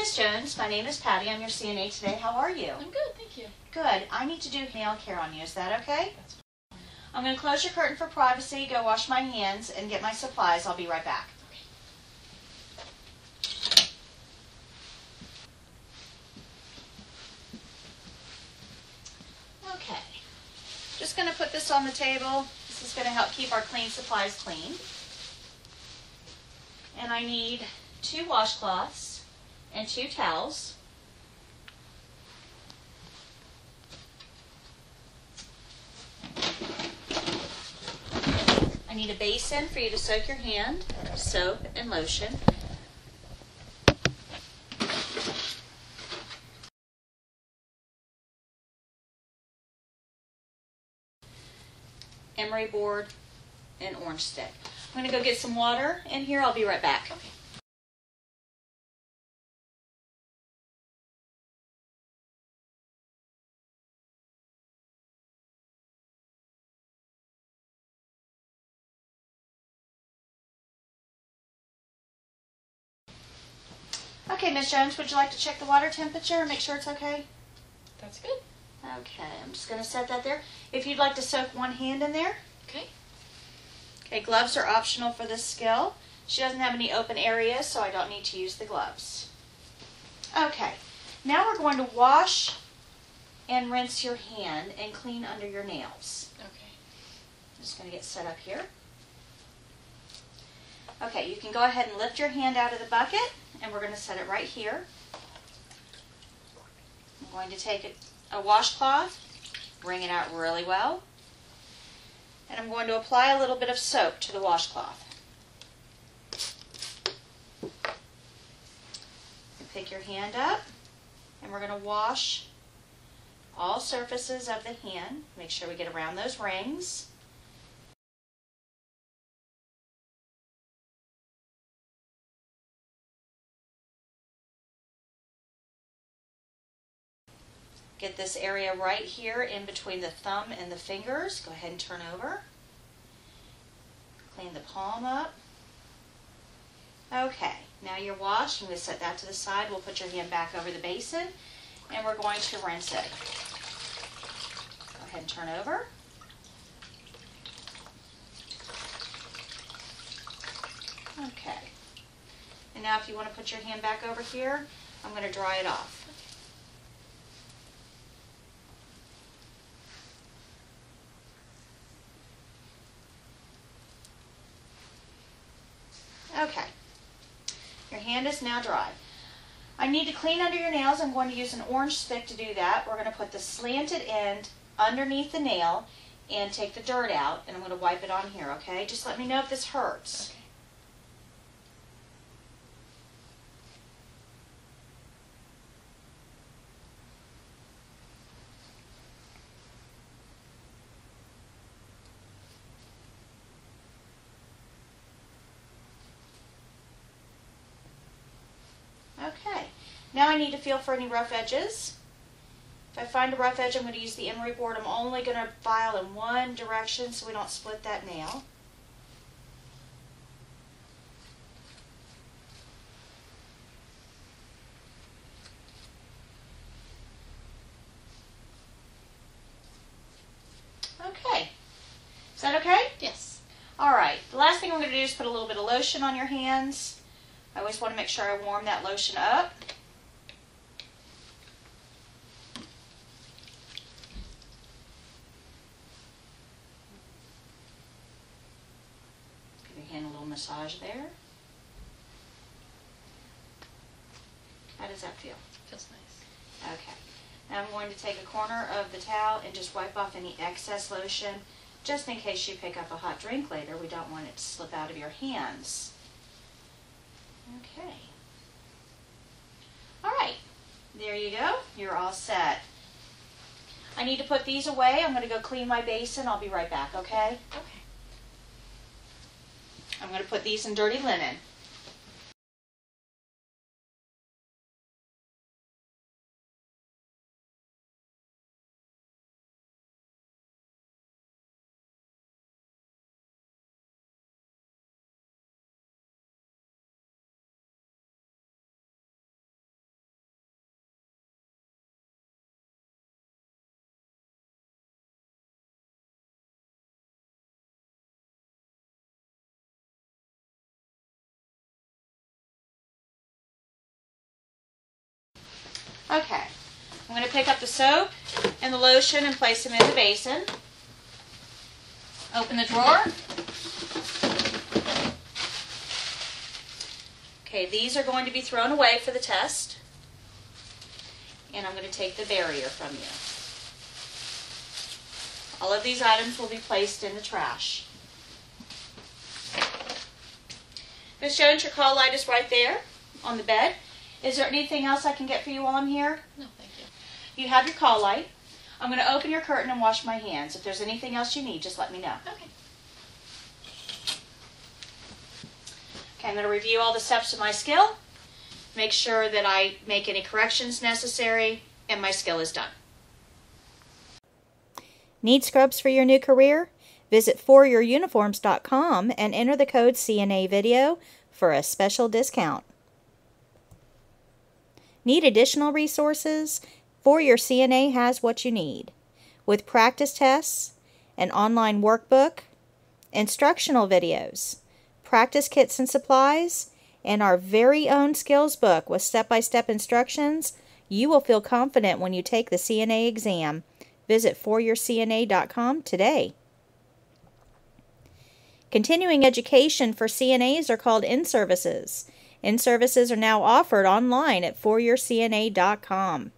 Ms. Jones. My name is Patty. I'm your CNA today. How are you? I'm good, thank you. Good. I need to do nail care on you. Is that okay? That's I'm going to close your curtain for privacy, go wash my hands, and get my supplies. I'll be right back. Okay. Just going to put this on the table. This is going to help keep our clean supplies clean. And I need two washcloths and two towels. I need a basin for you to soak your hand, soap and lotion. Emery board and orange stick. I'm gonna go get some water in here. I'll be right back. Okay. Miss Jones, would you like to check the water temperature and make sure it's okay? That's good. Okay, I'm just gonna set that there. If you'd like to soak one hand in there. Okay. Okay, gloves are optional for this skill. She doesn't have any open areas, so I don't need to use the gloves. Okay, now we're going to wash and rinse your hand and clean under your nails. Okay. I'm just going to get set up here. Okay, you can go ahead and lift your hand out of the bucket, and we're going to set it right here. I'm going to take a, washcloth, wring it out really well, and I'm going to apply a little bit of soap to the washcloth. Pick your hand up, and we're going to wash all surfaces of the hand. Make sure we get around those rings. Get this area right here in between the thumb and the fingers. Go ahead and turn over. Clean the palm up. Okay, now you're washed. I'm going to set that to the side. We'll put your hand back over the basin and we're going to rinse it. Go ahead and turn over. Okay. And now if you want to put your hand back over here, I'm going to dry it off. Okay. Your hand is now dry. I need to clean under your nails. I'm going to use an orange stick to do that. We're going to put the slanted end underneath the nail and take the dirt out. And I'm going to wipe it on here, okay? Just let me know if this hurts. Okay. Okay. Now I need to feel for any rough edges. If I find a rough edge, I'm going to use the emery board. I'm only going to file in one direction so we don't split that nail. Okay. Is that okay? Yes. All right. The last thing I'm going to do is put a little bit of lotion on your hands. I always want to make sure I warm that lotion up. Give your hand a little massage there. How does that feel? Feels nice. Okay. Now I'm going to take a corner of the towel and just wipe off any excess lotion, just in case you pick up a hot drink later. We don't want it to slip out of your hands. Okay. All right. There you go. You're all set. I need to put these away. I'm going to go clean my basin. I'll be right back, okay? Okay. I'm going to put these in dirty linen. Okay. I'm going to pick up the soap and the lotion and place them in the basin. Open the drawer. Okay, these are going to be thrown away for the test. And I'm going to take the barrier from you. All of these items will be placed in the trash. Ms. Jones, your call light is right there on the bed. Is there anything else I can get for you while I'm here? No, thank you. You have your call light. I'm going to open your curtain and wash my hands. If there's anything else you need, just let me know. Okay. Okay, I'm going to review all the steps of my skill, make sure that I make any corrections necessary, and my skill is done. Need scrubs for your new career? Visit foryouruniforms.com and enter the code CNA video for a special discount. Need additional resources? For Your CNA has what you need. With practice tests, an online workbook, instructional videos, practice kits and supplies, and our very own skills book with step-by-step instructions, you will feel confident when you take the CNA exam. Visit foryourcna.com today. Continuing education for CNAs are called in-services. In-services are now offered online at foryourcna.com.